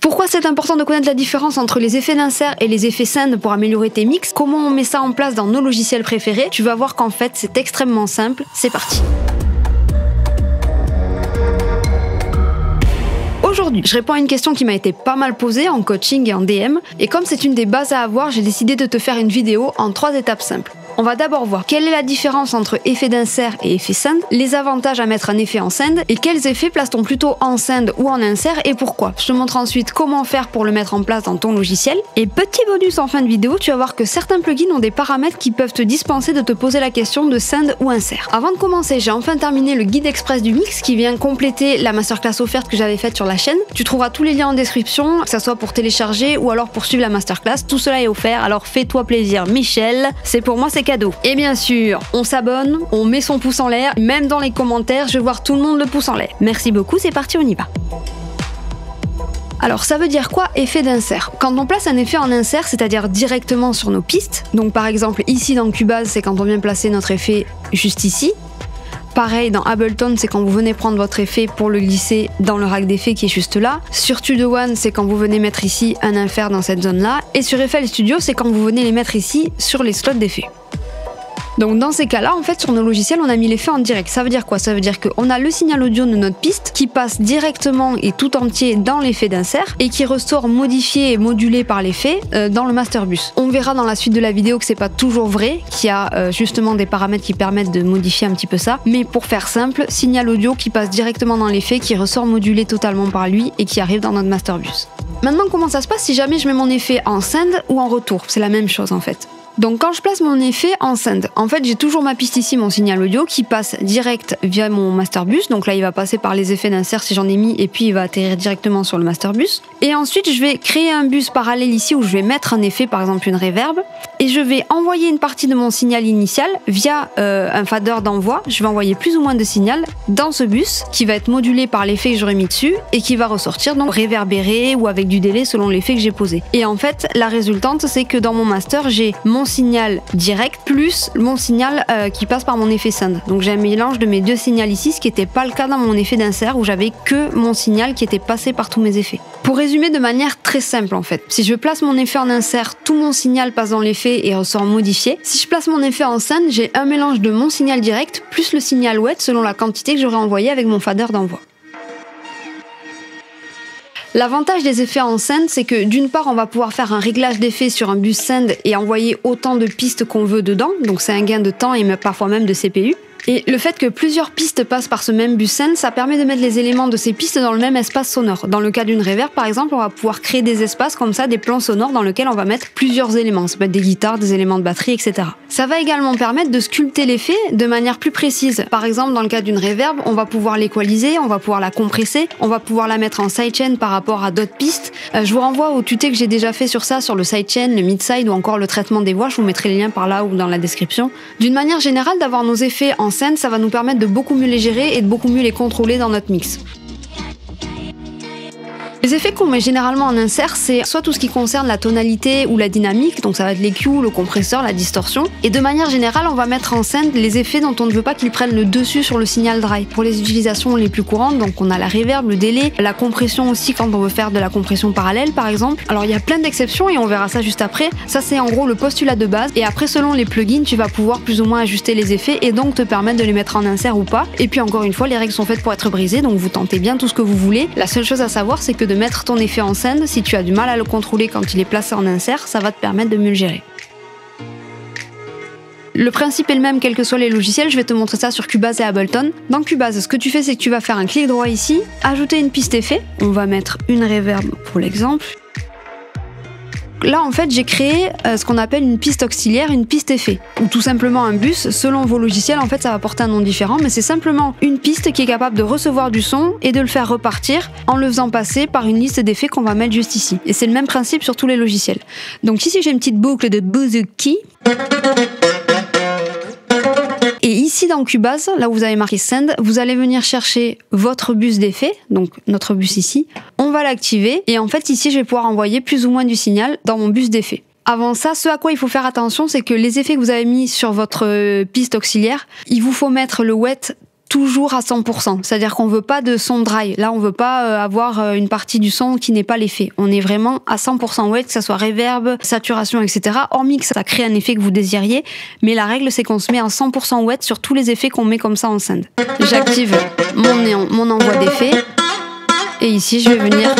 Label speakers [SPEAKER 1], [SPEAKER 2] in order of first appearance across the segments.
[SPEAKER 1] Pourquoi c'est important de connaître la différence entre les effets d'insert et les effets send pour améliorer tes mix? Comment on met ça en place dans nos logiciels préférés? Tu vas voir qu'en fait c'est extrêmement simple. C'est parti. Aujourd'hui, je réponds à une question qui m'a été pas mal posée en coaching et en DM, et comme c'est une des bases à avoir, j'ai décidé de te faire une vidéo en trois étapes simples. On va d'abord voir quelle est la différence entre effet d'insert et effet send, les avantages à mettre un effet en send et quels effets place-t-on plutôt en send ou en insert et pourquoi. Je te montre ensuite comment faire pour le mettre en place dans ton logiciel. Et petit bonus en fin de vidéo, tu vas voir que certains plugins ont des paramètres qui peuvent te dispenser de te poser la question de send ou insert. Avant de commencer, j'ai enfin terminé le guide express du mix qui vient compléter la masterclass offerte que j'avais faite sur la chaîne. Tu trouveras tous les liens en description, que ce soit pour télécharger ou alors pour suivre la masterclass. Tout cela est offert, alors fais-toi plaisir. Michel, c'est pour moi Et bien sûr, on s'abonne, on met son pouce en l'air, même dans les commentaires, je veux voir tout le monde le pouce en l'air. Merci beaucoup, c'est parti, on y va. Alors ça veut dire quoi effet d'insert? Quand on place un effet en insert, c'est-à-dire directement sur nos pistes, donc par exemple ici dans Cubase, c'est quand on vient placer notre effet juste ici. Pareil dans Ableton, c'est quand vous venez prendre votre effet pour le glisser dans le rack d'effets qui est juste là. Sur Studio One, c'est quand vous venez mettre ici un insert dans cette zone-là. Et sur FL Studio, c'est quand vous venez les mettre ici sur les slots d'effets. Donc dans ces cas-là, en fait, sur nos logiciels, on a mis l'effet en direct. Ça veut dire quoi? Ça veut dire qu'on a le signal audio de notre piste qui passe directement et tout entier dans l'effet d'insert et qui ressort modifié et modulé par l'effet euh, dans le master bus. On verra dans la suite de la vidéo que c'est pas toujours vrai, qu'il y a euh, justement des paramètres qui permettent de modifier un petit peu ça. Mais pour faire simple, signal audio qui passe directement dans l'effet, qui ressort modulé totalement par lui et qui arrive dans notre master bus. Maintenant, comment ça se passe si jamais je mets mon effet en send ou en retour? C'est la même chose en fait. Donc quand je place mon effet en send, en fait j'ai toujours ma piste ici, mon signal audio qui passe direct via mon master bus. Donc là il va passer par les effets d'insert si j'en ai mis et puis il va atterrir directement sur le master bus. Et ensuite je vais créer un bus parallèle ici où je vais mettre un effet, par exemple une reverb, et je vais envoyer une partie de mon signal initial via euh, un fader d'envoi. Je vais envoyer plus ou moins de signal dans ce bus qui va être modulé par l'effet que j'aurais mis dessus et qui va ressortir donc réverbéré ou avec du délai selon l'effet que j'ai posé. Et en fait la résultante c'est que dans mon master j'ai mon signal direct plus mon signal euh, qui passe par mon effet send. Donc j'ai un mélange de mes deux signaux ici, ce qui n'était pas le cas dans mon effet d'insert où j'avais que mon signal qui était passé par tous mes effets. Pour résumer de manière très simple en fait, si je place mon effet en insert, tout mon signal passe dans l'effet et ressort modifié. Si je place mon effet en send, j'ai un mélange de mon signal direct plus le signal wet selon la quantité que j'aurais envoyé avec mon fader d'envoi. L'avantage des effets en send, c'est que d'une part, on va pouvoir faire un réglage d'effet sur un bus send et envoyer autant de pistes qu'on veut dedans, donc c'est un gain de temps et parfois même de CPU. Et le fait que plusieurs pistes passent par ce même bus send, ça permet de mettre les éléments de ces pistes dans le même espace sonore. Dans le cas d'une reverb, par exemple, on va pouvoir créer des espaces comme ça, des plans sonores dans lesquels on va mettre plusieurs éléments. Ça peut être des guitares, des éléments de batterie, etc. Ça va également permettre de sculpter l'effet de manière plus précise. Par exemple, dans le cas d'une reverb, on va pouvoir l'équaliser, on va pouvoir la compresser, on va pouvoir la mettre en sidechain par rapport à d'autres pistes. Euh, je vous renvoie au tuté que j'ai déjà fait sur ça, sur le sidechain, le mid-side ou encore le traitement des voix. Je vous mettrai les liens par là ou dans la description. D'une manière générale, d'avoir nos effets en ça va nous permettre de beaucoup mieux les gérer et de beaucoup mieux les contrôler dans notre mix. Les effets qu'on met généralement en insert, c'est soit tout ce qui concerne la tonalité ou la dynamique, donc ça va être l'EQ, le compresseur, la distorsion. Et de manière générale, on va mettre en scène les effets dont on ne veut pas qu'ils prennent le dessus sur le signal dry. Pour les utilisations les plus courantes, donc on a la reverb, le délai, la compression aussi quand on veut faire de la compression parallèle par exemple. Alors il y a plein d'exceptions et on verra ça juste après. Ça c'est en gros le postulat de base. Et après selon les plugins, tu vas pouvoir plus ou moins ajuster les effets et donc te permettre de les mettre en insert ou pas. Et puis encore une fois, les règles sont faites pour être brisées, donc vous tentez bien tout ce que vous voulez. La seule chose à savoir, c'est que de mettre ton effet en scène, si tu as du mal à le contrôler quand il est placé en insert, ça va te permettre de mieux le gérer. Le principe est le même quels que soient les logiciels, je vais te montrer ça sur Cubase et Ableton. Dans Cubase, ce que tu fais, c'est que tu vas faire un clic droit ici, ajouter une piste effet. On va mettre une reverb pour l'exemple là, en fait, j'ai créé euh, ce qu'on appelle une piste auxiliaire, une piste effet, ou tout simplement un bus. Selon vos logiciels, en fait, ça va porter un nom différent, mais c'est simplement une piste qui est capable de recevoir du son et de le faire repartir en le faisant passer par une liste d'effets qu'on va mettre juste ici. Et c'est le même principe sur tous les logiciels. Donc ici, j'ai une petite boucle de Bouzouki. Et ici dans Cubase, là où vous avez marqué Send, vous allez venir chercher votre bus d'effet, donc notre bus ici. On va l'activer et en fait ici je vais pouvoir envoyer plus ou moins du signal dans mon bus d'effet. Avant ça, ce à quoi il faut faire attention, c'est que les effets que vous avez mis sur votre euh, piste auxiliaire, il vous faut mettre le wet toujours à 100%. C'est-à-dire qu'on veut pas de son dry. Là, on veut pas euh, avoir euh, une partie du son qui n'est pas l'effet. On est vraiment à 100% wet, que ça soit reverb, saturation, etc. Hormis que ça crée un effet que vous désiriez. Mais la règle, c'est qu'on se met à 100% wet sur tous les effets qu'on met comme ça en send. J'active mon envoi d'effet. Et ici, je vais venir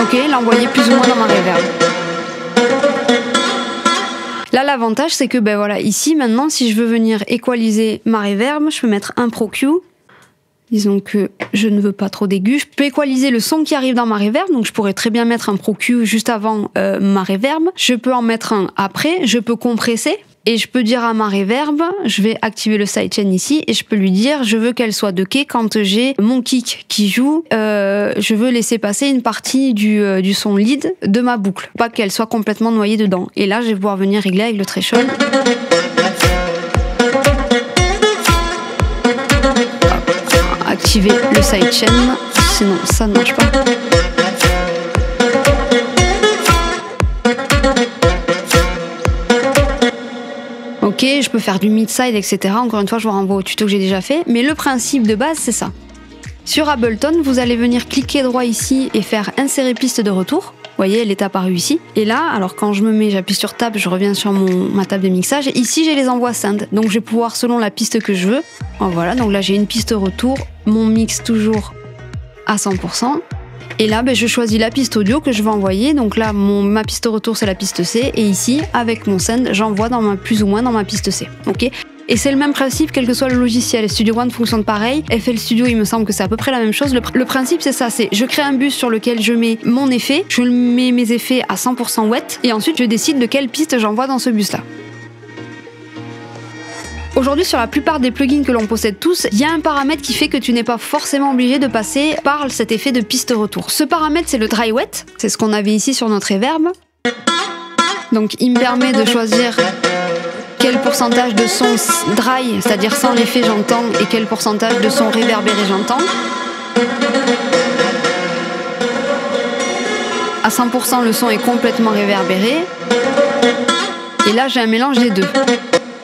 [SPEAKER 1] Ok, l'envoyer plus ou moins dans ma reverb. Là, l'avantage, c'est que ben voilà, ici maintenant, si je veux venir équaliser ma reverb, je peux mettre un Pro Q. Disons que je ne veux pas trop d'aigus. Je peux équaliser le son qui arrive dans ma reverb, donc je pourrais très bien mettre un Pro Q juste avant euh, ma reverb. Je peux en mettre un après. Je peux compresser. Et je peux dire à ma reverb, je vais activer le sidechain ici et je peux lui dire, je veux qu'elle soit de quai quand j'ai mon kick qui joue. Euh, je veux laisser passer une partie du, euh, du son lead de ma boucle, pas qu'elle soit complètement noyée dedans. Et là, je vais pouvoir venir régler avec le threshold. Activer le sidechain, sinon ça ne marche pas. Ok, je peux faire du mid-side, etc. Encore une fois, je vous renvoie au tuto que j'ai déjà fait. Mais le principe de base, c'est ça. Sur Ableton, vous allez venir cliquer droit ici et faire insérer piste de retour. Vous voyez, elle est apparue ici. Et là, alors quand je me mets, j'appuie sur Tab, je reviens sur mon, ma table de mixage. Ici, j'ai les envois synth. Donc, je vais pouvoir, selon la piste que je veux, voilà, donc là, j'ai une piste retour, mon mix toujours à 100%. Et là, ben, je choisis la piste audio que je vais envoyer. Donc là, mon, ma piste retour, c'est la piste C. Et ici, avec mon send, j'envoie plus ou moins dans ma piste C. Ok? Et c'est le même principe, quel que soit le logiciel. Studio One fonctionne pareil. FL Studio, il me semble que c'est à peu près la même chose. Le, le principe, c'est ça, c'est je crée un bus sur lequel je mets mon effet, je mets mes effets à 100% wet, et ensuite je décide de quelle piste j'envoie dans ce bus-là. Aujourd'hui, sur la plupart des plugins que l'on possède tous, il y a un paramètre qui fait que tu n'es pas forcément obligé de passer par cet effet de piste retour. Ce paramètre, c'est le dry wet. C'est ce qu'on avait ici sur notre reverb. Donc, il me permet de choisir quel pourcentage de son dry, c'est-à-dire sans l'effet j'entends, et quel pourcentage de son réverbéré j'entends. À 100%, le son est complètement réverbéré. Et là, j'ai un mélange des deux.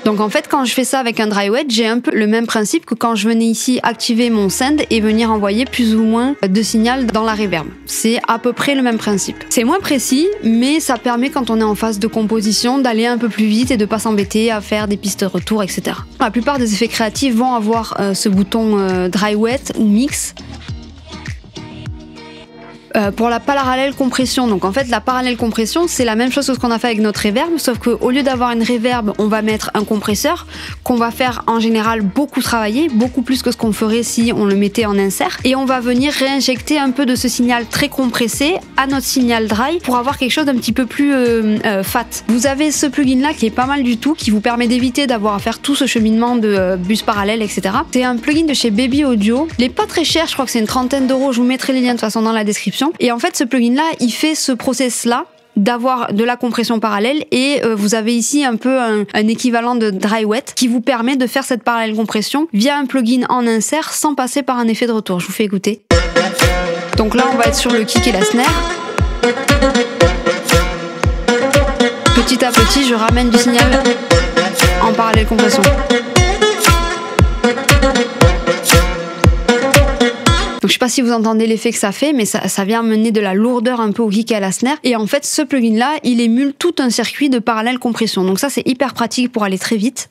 [SPEAKER 1] Donc en fait, quand je fais ça avec un dry wet, j'ai un peu le même principe que quand je venais ici activer mon send et venir envoyer plus ou moins de signal dans la reverb. C'est à peu près le même principe. C'est moins précis, mais ça permet quand on est en phase de composition d'aller un peu plus vite et de pas s'embêter à faire des pistes de retour, etc. La plupart des effets créatifs vont avoir euh, ce bouton euh, dry wet ou mix euh, pour la parallèle compression, donc en fait la parallèle compression c'est la même chose que ce qu'on a fait avec notre reverb, sauf qu'au lieu d'avoir une reverb, on va mettre un compresseur qu'on va faire en général beaucoup travailler, beaucoup plus que ce qu'on ferait si on le mettait en insert, et on va venir réinjecter un peu de ce signal très compressé à notre signal dry pour avoir quelque chose d'un petit peu plus euh, euh, fat. Vous avez ce plugin là qui est pas mal du tout, qui vous permet d'éviter d'avoir à faire tout ce cheminement de bus parallèle, etc. C'est un plugin de chez Baby Audio, il est pas très cher, je crois que c'est une trentaine d'euros, je vous mettrai les liens de toute façon dans la description. Et en fait, ce plugin-là, il fait ce process-là d'avoir de la compression parallèle et euh, vous avez ici un peu un, équivalent de dry wet qui vous permet de faire cette parallèle compression via un plugin en insert sans passer par un effet de retour. Je vous fais écouter. Donc là, on va être sur le kick et la snare. Petit à petit, je ramène du signal en parallèle compression. Donc je sais pas si vous entendez l'effet que ça fait, mais ça, vient mener de la lourdeur un peu au kick et à la snare. Et en fait, ce plugin-là, il émule tout un circuit de parallèle compression. Donc ça, c'est hyper pratique pour aller très vite.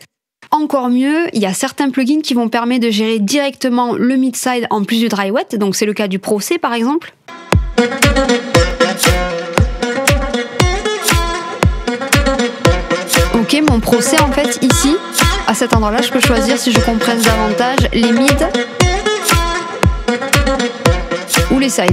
[SPEAKER 1] Encore mieux, il y a certains plugins qui vont permettre de gérer directement le mid-side en plus du dry wet. Donc c'est le cas du Pro C par exemple. Ok, mon Pro C en fait ici, à cet endroit-là, je peux choisir si je compresse davantage les mids les.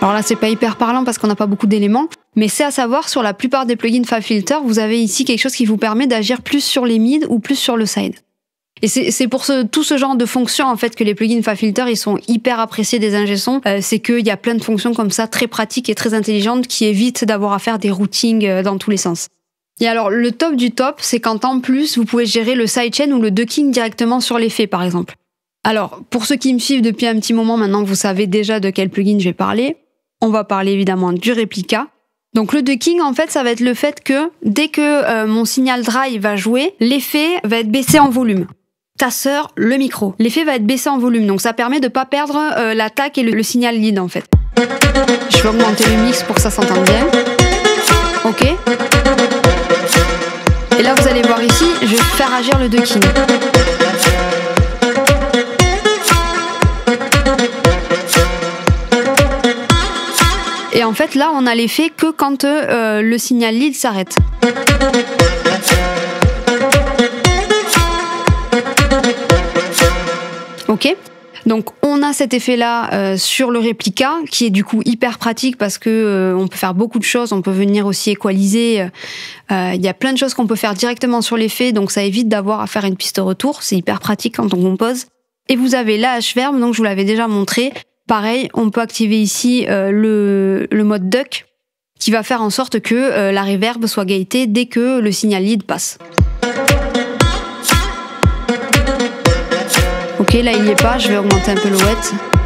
[SPEAKER 1] Alors là, c'est pas hyper parlant parce qu'on n'a pas beaucoup d'éléments, mais c'est à savoir sur la plupart des plugins FabFilter, vous avez ici quelque chose qui vous permet d'agir plus sur les mids ou plus sur le side. Et c'est pour tout ce genre de fonctions en fait que les plugins FabFilter ils sont hyper appréciés des ingé-sons. Euh, c'est qu'il y a plein de fonctions comme ça très pratiques et très intelligentes qui évitent d'avoir à faire des routings euh, dans tous les sens. Et alors, le top du top, c'est quand en plus, vous pouvez gérer le sidechain ou le ducking directement sur l'effet, par exemple. Alors, pour ceux qui me suivent depuis un petit moment, maintenant vous savez déjà de quel plugin je vais parler. On va parler évidemment du réplica. Donc le ducking, en fait, ça va être le fait que dès que euh, mon signal dry va jouer, l'effet va être baissé en volume. Ta sœur, le micro. L'effet va être baissé en volume, donc ça permet de pas perdre euh, l'attaque et le, signal lead en fait. Je vais augmenter le mix pour que ça s'entende bien. Ok. Et là, vous allez voir ici, je vais faire agir le ducking. Et en fait, là, on a l'effet que quand euh, le signal lead s'arrête. Ok? Donc on a cet effet-là euh, sur le réplica qui est du coup hyper pratique parce que euh, on peut faire beaucoup de choses, on peut venir aussi équaliser. Il y a plein de choses qu'on peut faire directement sur l'effet, donc ça évite d'avoir à faire une piste retour. C'est hyper pratique quand on compose. Et vous avez la H-verbe, donc je vous l'avais déjà montré. Pareil, on peut activer ici euh, le, mode duck qui va faire en sorte que euh, la reverb soit gaitée dès que le signal lead passe. Ok, là il n'y est pas, je vais augmenter un peu le wet.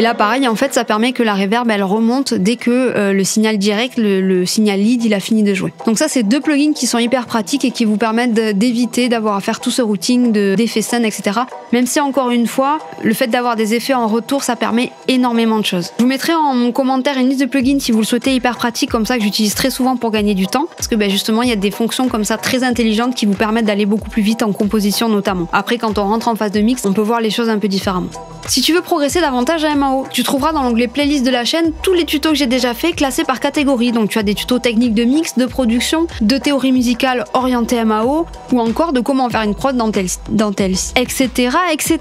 [SPEAKER 1] Et là, pareil, en fait, ça permet que la reverb, elle remonte dès que euh, le signal direct, le, signal lead, il a fini de jouer. Donc ça, c'est deux plugins qui sont hyper pratiques et qui vous permettent d'éviter d'avoir à faire tout ce routing d'effets scènes, etc. Même si, encore une fois, le fait d'avoir des effets en retour, ça permet énormément de choses. Je vous mettrai en commentaire une liste de plugins si vous le souhaitez hyper pratique, comme ça que j'utilise très souvent pour gagner du temps. Parce que ben, justement, il y a des fonctions comme ça très intelligentes qui vous permettent d'aller beaucoup plus vite en composition notamment. Après, quand on rentre en phase de mix, on peut voir les choses un peu différemment. Si tu veux progresser davantage à MAO, tu trouveras dans l'onglet playlist de la chaîne tous les tutos que j'ai déjà fait classés par catégorie. Donc tu as des tutos techniques de mix, de production, de théorie musicale orientée MAO ou encore de comment faire une prod dans tel, dans etc. etc.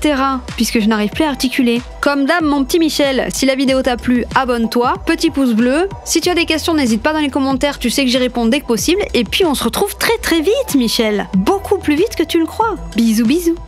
[SPEAKER 1] puisque je n'arrive plus à articuler. Comme d'hab, mon petit Michel, si la vidéo t'a plu, abonne-toi, petit pouce bleu. Si tu as des questions, n'hésite pas dans les commentaires, tu sais que j'y réponds dès que possible. Et puis on se retrouve très très vite, Michel. Beaucoup plus vite que tu le crois. Bisous bisous.